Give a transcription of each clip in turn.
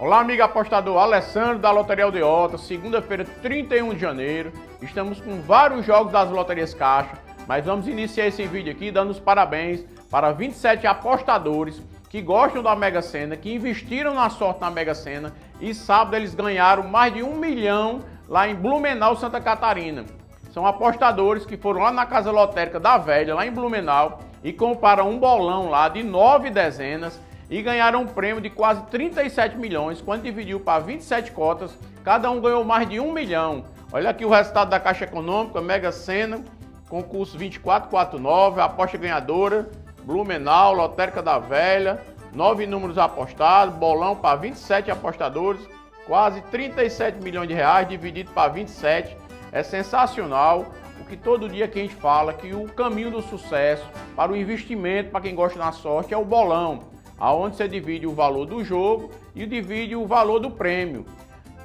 Olá, amigo apostador Alessandro da Loteria Aldeota, segunda-feira, 31 de janeiro. Estamos com vários jogos das loterias Caixa, mas vamos iniciar esse vídeo aqui dando os parabéns para 27 apostadores que gostam da Mega Sena, que investiram na sorte na Mega Sena e sábado eles ganharam mais de um milhão lá em Blumenau, Santa Catarina. São apostadores que foram lá na Casa Lotérica da Velha, lá em Blumenau, e compraram um bolão lá de nove dezenas e ganharam um prêmio de quase 37 milhões, quando dividiu para 27 cotas, cada um ganhou mais de um milhão. Olha aqui o resultado da Caixa Econômica, Mega Sena, concurso 2449, aposta ganhadora, Blumenau, Lotérica da Velha, nove números apostados, bolão para 27 apostadores, quase 37 milhões de reais dividido para 27. É sensacional o que todo dia que a gente fala que o caminho do sucesso para o investimento, para quem gosta da sorte, é o bolão aonde você divide o valor do jogo e divide o valor do prêmio.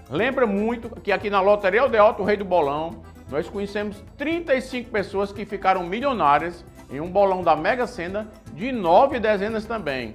Lembra muito que aqui na Loteria Aldeota, o Rei do Bolão, nós conhecemos 35 pessoas que ficaram milionárias em um bolão da Mega Sena de nove dezenas também.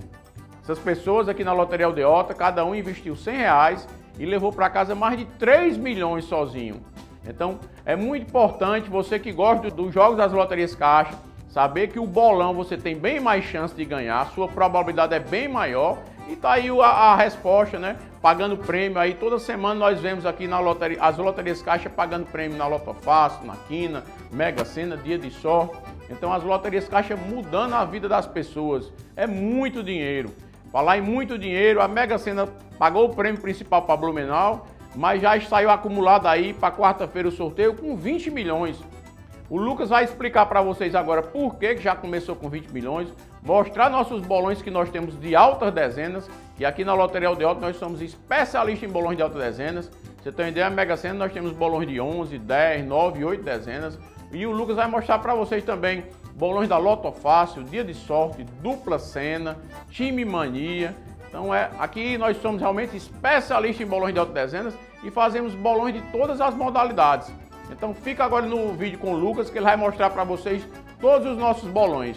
Essas pessoas aqui na Loteria Aldeota, cada um investiu 100 reais e levou para casa mais de 3 milhões sozinho. Então, é muito importante você que gosta dos jogos das loterias caixa, Saber que o bolão você tem bem mais chance de ganhar, a sua probabilidade é bem maior. E tá aí a, a resposta, né? Pagando prêmio aí. Toda semana nós vemos aqui na loteria, as loterias Caixa pagando prêmio na Loto Fácil, na Quina, Mega Sena, Dia de Sorte. Então as loterias Caixa mudando a vida das pessoas. É muito dinheiro. Falar em muito dinheiro, a Mega Sena pagou o prêmio principal para Blumenau, mas já saiu acumulado aí para quarta-feira o sorteio com 20 milhões. O Lucas vai explicar para vocês agora por que já começou com 20 milhões, mostrar nossos bolões que nós temos de altas dezenas, que aqui na Loteria Aldeota nós somos especialistas em bolões de altas dezenas. Você tem ideia, a Mega Sena nós temos bolões de 11, 10, 9, 8 dezenas. E o Lucas vai mostrar para vocês também bolões da Loto Fácil, Dia de Sorte, Dupla Cena, Time Mania. Então é, aqui nós somos realmente especialistas em bolões de altas dezenas e fazemos bolões de todas as modalidades. Então fica agora no vídeo com o Lucas que ele vai mostrar para vocês todos os nossos bolões.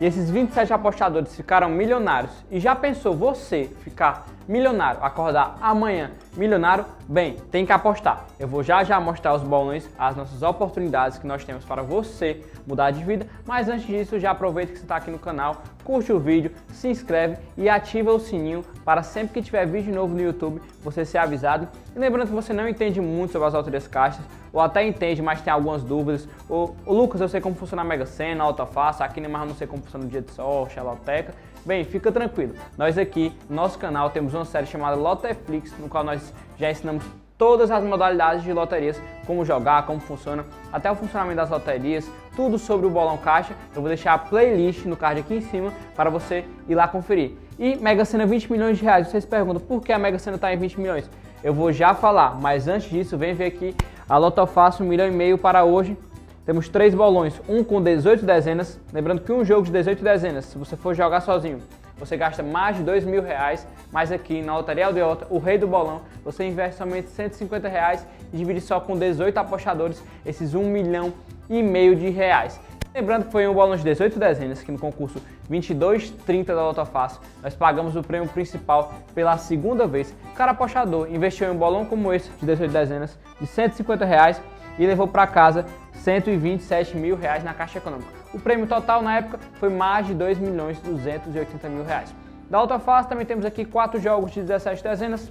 E esses 27 apostadores ficaram milionários. E já pensou você ficar milionário, acordar amanhã milionário? Bem, tem que apostar. Eu vou já já mostrar os bolões, as nossas oportunidades que nós temos para você mudar de vida. Mas antes disso, já aproveita que você está aqui no canal, curte o vídeo, se inscreve e ativa o sininho para sempre que tiver vídeo novo no YouTube você ser avisado. E lembrando que você não entende muito sobre as loterias caixas, ou até entende, mas tem algumas dúvidas. O, o Lucas, eu sei como funciona a Mega Sena, a Alta Face, aqui Neymar não sei como funciona o Dia de Sorte, a Loteca. Bem, fica tranquilo. Nós aqui, no nosso canal, temos uma série chamada Loteflix, no qual nós já ensinamos todas as modalidades de loterias, como jogar, como funciona, até o funcionamento das loterias, tudo sobre o bolão caixa. Eu vou deixar a playlist no card aqui em cima para você ir lá conferir. E Mega Sena 20 milhões de reais. Vocês perguntam por que a Mega Sena está em 20 milhões? Eu vou já falar, mas antes disso, vem ver aqui a Loto Fácil, um milhão e meio para hoje. Temos três bolões, um com 18 dezenas. Lembrando que um jogo de 18 dezenas, se você for jogar sozinho, você gasta mais de 2 mil reais. Mas aqui na Loteria Aldeota, o rei do bolão, você investe somente 150 reais e divide só com 18 apostadores esses 1 milhão e meio de reais. Lembrando que foi um bolão de 18 dezenas, que no concurso 2230 da Loto Fácil, nós pagamos o prêmio principal pela segunda vez. Cada apostador investiu em um bolão como esse, de 18 dezenas, de 150 reais e levou para casa 127 mil reais na Caixa Econômica. O prêmio total na época foi mais de 2 milhões e 280 mil reais. Da Alta Face também temos aqui quatro jogos de 17 dezenas,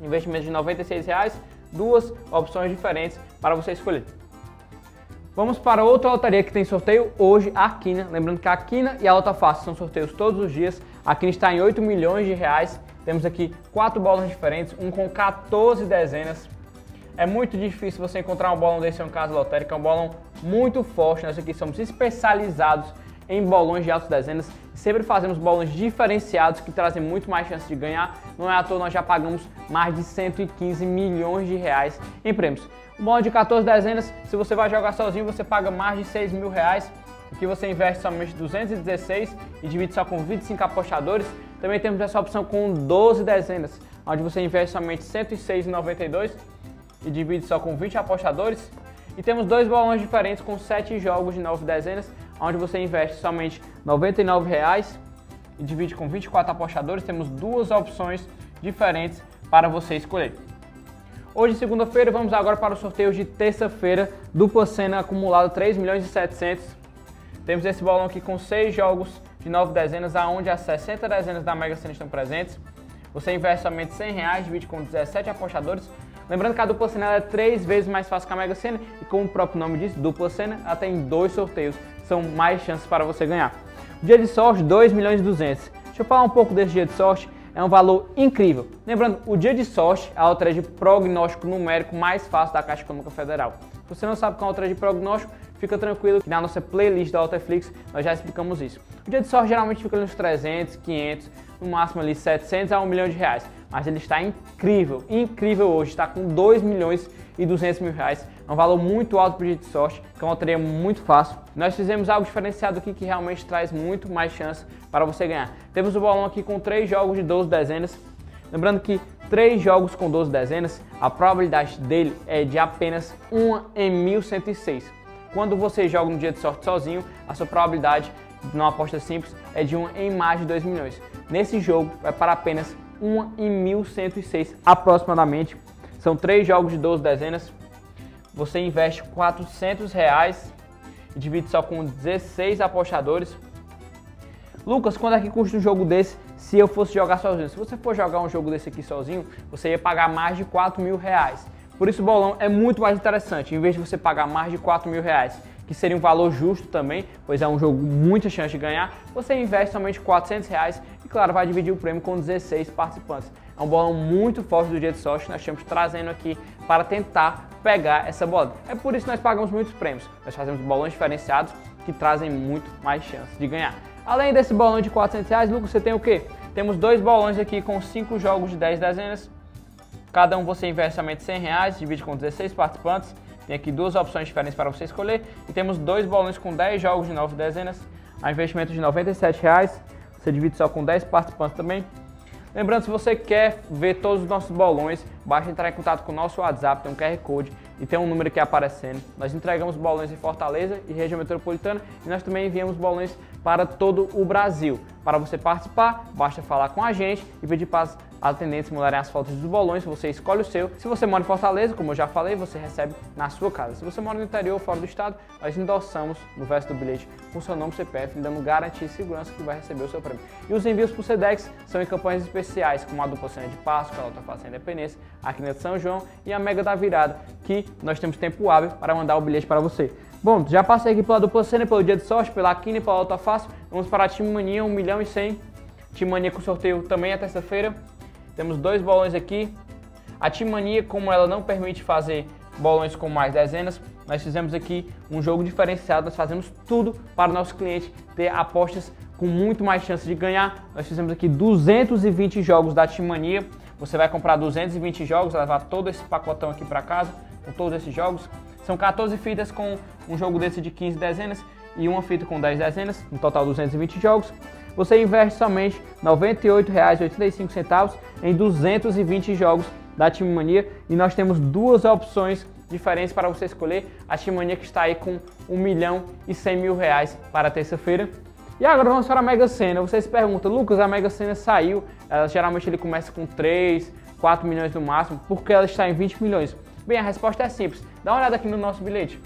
investimento de 96 reais, duas opções diferentes para você escolher. Vamos para outra loteria que tem sorteio hoje, a Quina. Lembrando que a Quina e a Alta Face são sorteios todos os dias. A Quina está em 8 milhões de reais. Temos aqui quatro bolas diferentes, um com 14 dezenas, é muito difícil você encontrar um bolão desse em um casa lotérica, é um bolão muito forte. Nós aqui somos especializados em bolões de altas dezenas. Sempre fazemos bolões diferenciados que trazem muito mais chance de ganhar. Não é à toa, nós já pagamos mais de 115 milhões de reais em prêmios. Um bolão de 14 dezenas, se você vai jogar sozinho, você paga mais de 6 mil reais. Aqui você investe somente 216 e divide só com 25 apostadores. Também temos essa opção com 12 dezenas, onde você investe somente 106,92 e divide só com 20 apostadores. E temos dois bolões diferentes com 7 jogos de 9 dezenas, onde você investe somente R$ 99,00 e divide com 24 apostadores. Temos duas opções diferentes para você escolher. Hoje, segunda-feira, vamos agora para o sorteio de terça-feira, dupla cena acumulado 3 milhões e 700. Temos esse bolão aqui com 6 jogos de 9 dezenas, aonde as 60 dezenas da Mega Sena estão presentes. Você investe somente 100 reais, divide com 17 apostadores. Lembrando que a dupla cena é 3 vezes mais fácil que a Mega Sena e como o próprio nome diz, dupla cena, ela tem dois sorteios, são mais chances para você ganhar. Dia de sorte, 2 milhões e 200. Deixa eu falar um pouco desse dia de sorte é um valor incrível. Lembrando, o dia de sorte é a loteria de prognóstico numérico mais fácil da Caixa Econômica Federal. Se você não sabe qual é a loteria de prognóstico, fica tranquilo que na nossa playlist da Loteflix nós já explicamos isso. O dia de sorte geralmente fica nos 300, 500, no máximo ali 700 a 1 milhão de reais. Mas ele está incrível, incrível hoje, está com 2 milhões e 200 mil reais. É um valor muito alto para o de sorte, que é uma loteria muito fácil. Nós fizemos algo diferenciado aqui que realmente traz muito mais chance para você ganhar. Temos o bolão aqui com 3 jogos de 12 dezenas. Lembrando que 3 jogos com 12 dezenas, a probabilidade dele é de apenas 1 em 1106. Quando você joga no dia de sorte sozinho, a sua probabilidade numa aposta simples é de 1 em mais de 2 milhões. Nesse jogo, vai para apenas 1 em 1106 aproximadamente. São 3 jogos de 12 dezenas. Você investe 400 reais e divide só com 16 apostadores. Lucas, quando é que custa um jogo desse se eu fosse jogar sozinho? Se você for jogar um jogo desse aqui sozinho, você ia pagar mais de 4 mil reais. Por isso o bolão é muito mais interessante. Em vez de você pagar mais de 4 mil reais, que seria um valor justo também, pois é um jogo muita chance de ganhar, você investe somente 400 reais claro, vai dividir o prêmio com 16 participantes. É um bolão muito forte do dia de sorte, nós estamos trazendo aqui para tentar pegar essa bola. É por isso que nós pagamos muitos prêmios. Nós fazemos bolões diferenciados que trazem muito mais chance de ganhar. Além desse bolão de 400 reais, Lucas, você tem o quê? Temos dois bolões aqui com 5 jogos de 10 dezenas, Cada um você investe somente 100 reais, divide com 16 participantes. Tem aqui duas opções diferentes para você escolher. E temos dois bolões com 10 jogos de 9 dezenas, a investimento de 97 reais. Você divide só com 10 participantes também. Lembrando, se você quer ver todos os nossos bolões, basta entrar em contato com o nosso WhatsApp, tem um QR Code e tem um número aqui aparecendo. Nós entregamos bolões em Fortaleza e região metropolitana e nós também enviamos bolões para todo o Brasil. Para você participar, basta falar com a gente e pedir para as atendentes mudarem as fotos dos bolões, você escolhe o seu. Se você mora em Fortaleza, como eu já falei, você recebe na sua casa. Se você mora no interior ou fora do estado, nós endossamos no verso do bilhete com seu nome CPF, dando garantia e segurança que vai receber o seu prêmio. E os envios por Sedex são em campanhas especiais, como a dupla cena de Páscoa, a outra face Independência, a Quinta de São João e a Mega da Virada, que nós temos tempo hábil para mandar o bilhete para você. Bom, já passei aqui pela dupla cena, pelo dia de sorte, pela Quina e pela Alta Fácil. Vamos para a Time Mania, 1 milhão e 100. Time Mania com sorteio também é terça-feira. Temos dois bolões aqui. A Team Mania, como ela não permite fazer bolões com mais dezenas, nós fizemos aqui um jogo diferenciado. Nós fazemos tudo para o nosso cliente ter apostas com muito mais chance de ganhar. Nós fizemos aqui 220 jogos da Team Mania. Você vai comprar 220 jogos, levar todo esse pacotão aqui para casa com todos esses jogos. São 14 fitas com um jogo desse de 15 dezenas e uma fita com 10 dezenas, no total 220 jogos você investe somente R$ 98,85 em 220 jogos da Team Mania e nós temos duas opções diferentes para você escolher. A Team Mania que está aí com 1 milhão e 100 mil reais para terça-feira. E agora vamos para a Mega Sena. Você se pergunta, Lucas, a Mega Sena saiu, ela, geralmente ele começa com 3, 4 milhões no máximo, por que ela está em 20 milhões? Bem, a resposta é simples. Dá uma olhada aqui no nosso bilhete.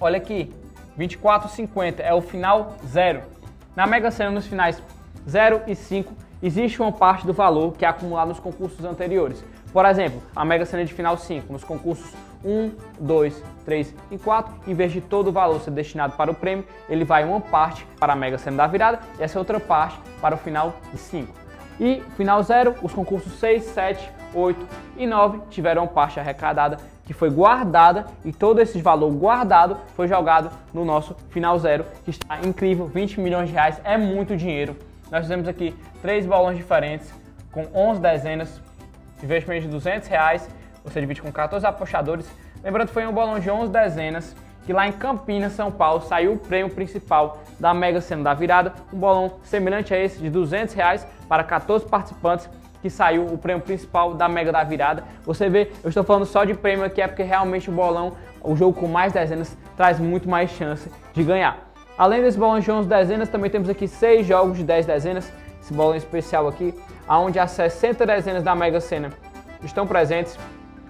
Olha aqui, 24,50 é o final zero. Na Mega Sena, nos finais 0 e 5, existe uma parte do valor que é acumulado nos concursos anteriores. Por exemplo, a Mega Sena de final 5, nos concursos 1, 2, 3 e 4, em vez de todo o valor ser destinado para o prêmio, ele vai uma parte para a Mega Sena da virada e essa outra parte para o final de 5. E final 0, os concursos 6, 7, 8 e 9 tiveram parte arrecadada que foi guardada e todo esse valor guardado foi jogado no nosso final zero, que está incrível, 20 milhões de reais, é muito dinheiro. Nós fizemos aqui três balões diferentes, com 11 dezenas, investimento de 200 reais, você divide com 14 apostadores. Lembrando que foi um balão de 11 dezenas, que lá em Campinas, São Paulo, saiu o prêmio principal da Mega Sena da Virada, um bolão semelhante a esse de 200 reais para 14 participantes, que saiu o prêmio principal da Mega da Virada. Você vê, eu estou falando só de prêmio aqui, é porque realmente o bolão, o jogo com mais dezenas, traz muito mais chance de ganhar. Além desse bolão de 11 dezenas, também temos aqui 6 jogos de 10 dezenas. esse bolão especial aqui, onde as 60 dezenas da Mega Sena estão presentes.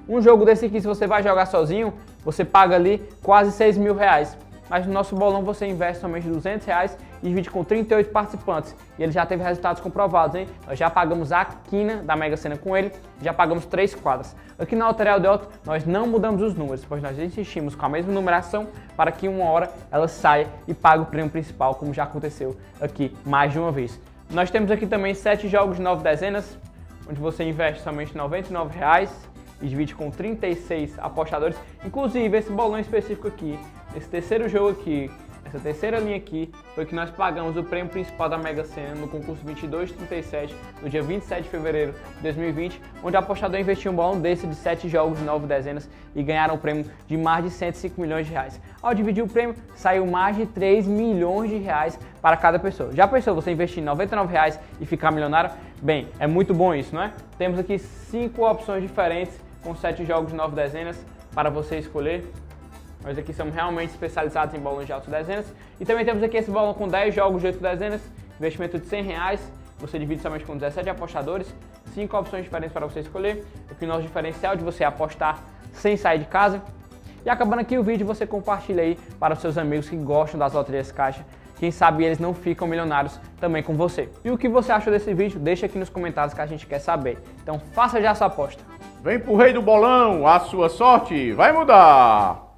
Um jogo desse aqui, se você vai jogar sozinho, você paga ali quase 6 mil reais. Mas no nosso bolão você investe somente 200 reais divide com 38 participantes. E ele já teve resultados comprovados, hein? Nós já pagamos a quina da Mega Sena com ele, já pagamos três quadras. Aqui na Loteria Delta, nós não mudamos os números, pois nós insistimos com a mesma numeração para que uma hora ela saia e pague o prêmio principal, como já aconteceu aqui mais de uma vez. Nós temos aqui também sete jogos de nove dezenas, onde você investe somente 99 reais e divide com 36 apostadores. Inclusive, esse bolão específico aqui, esse terceiro jogo aqui, essa terceira linha aqui, foi que nós pagamos o prêmio principal da Mega Sena no concurso 2237, no dia 27 de fevereiro de 2020, onde o apostador investiu um bolão desse de 7 jogos de 9 dezenas e ganharam um prêmio de mais de 105 milhões de reais. Ao dividir o prêmio, saiu mais de 3 milhões de reais para cada pessoa. Já pensou você investir 99 reais e ficar milionário? Bem, é muito bom isso, não é? Temos aqui 5 opções diferentes com 7 jogos de 9 dezenas para você escolher. Nós aqui somos realmente especializados em bolões de altas dezenas. E também temos aqui esse bolão com 10 jogos de 8 dezenas, investimento de 100 reais. Você divide somente com 17 apostadores, 5 opções diferentes para você escolher. O nosso diferencial de você apostar sem sair de casa. E acabando aqui o vídeo, você compartilha aí para os seus amigos que gostam das loterias caixa. Quem sabe eles não ficam milionários também com você. E o que você achou desse vídeo? Deixa aqui nos comentários que a gente quer saber. Então faça já a sua aposta. Vem pro rei do bolão, a sua sorte vai mudar!